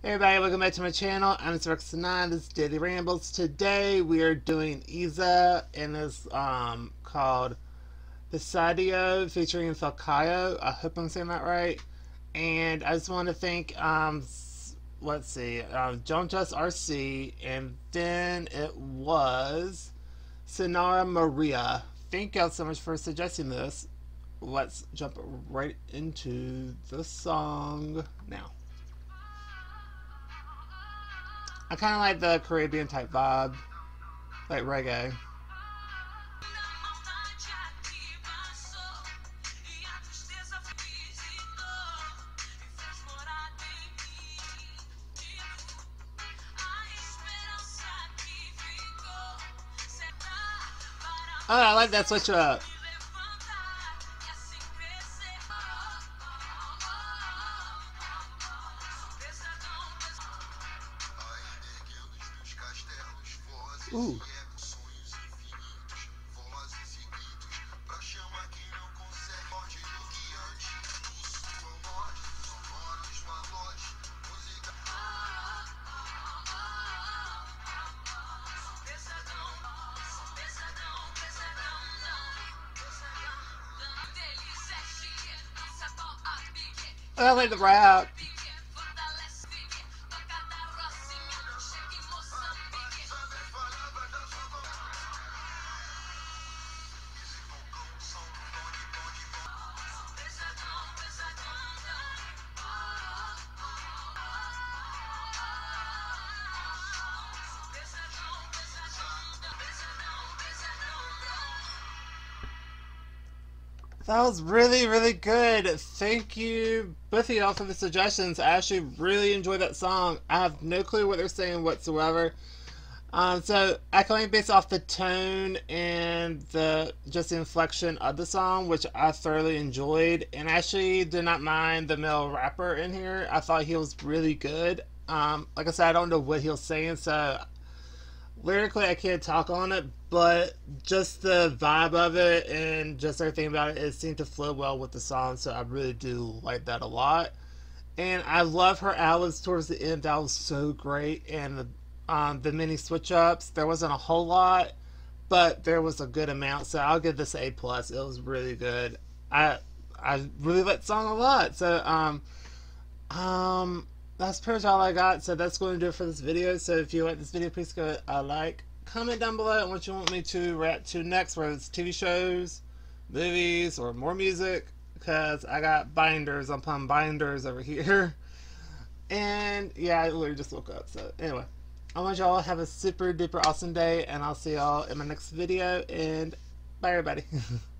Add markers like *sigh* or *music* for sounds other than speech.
Hey everybody, welcome back to my channel. I'm Rex9, this is Daily Rambles. Today we are doing Iza and it's um, called Pisadio featuring Falcayo. I hope I'm saying that right. And I just want to thank, um, let's see, um, John Just RC and then it was Sinara Maria. Thank y'all so much for suggesting this. Let's jump right into the song now. I kind of like the Caribbean type vibe, like reggae. Oh, I like that switch up. Ooh. I like the rap. That was really, really good. Thank you, both of y'all, for the suggestions. I actually really enjoyed that song. I have no clue what they're saying whatsoever. Um, so I can only base off the tone and the just inflection of the song, which I thoroughly enjoyed, and actually did not mind the male rapper in here. I thought he was really good. Um, like I said, I don't know what he was saying, so lyrically I can't talk on it, but just the vibe of it and just everything about it, it seemed to flow well with the song. So I really do like that a lot. And I love her hours towards the end. That was so great. And the um, the mini switch ups, there wasn't a whole lot, but there was a good amount. So I'll give this A plus. It was really good. I I really like the song a lot. So um um that's pretty much all I got. So that's going to do it for this video. So if you like this video, please go uh, like, comment down below on what you want me to react to next, whether it's TV shows, movies, or more music. Because I got binders upon binders over here. *laughs* And yeah, I literally just woke up. So anyway, I want y'all to have a super duper awesome day. And I'll see y'all in my next video. And bye everybody. *laughs*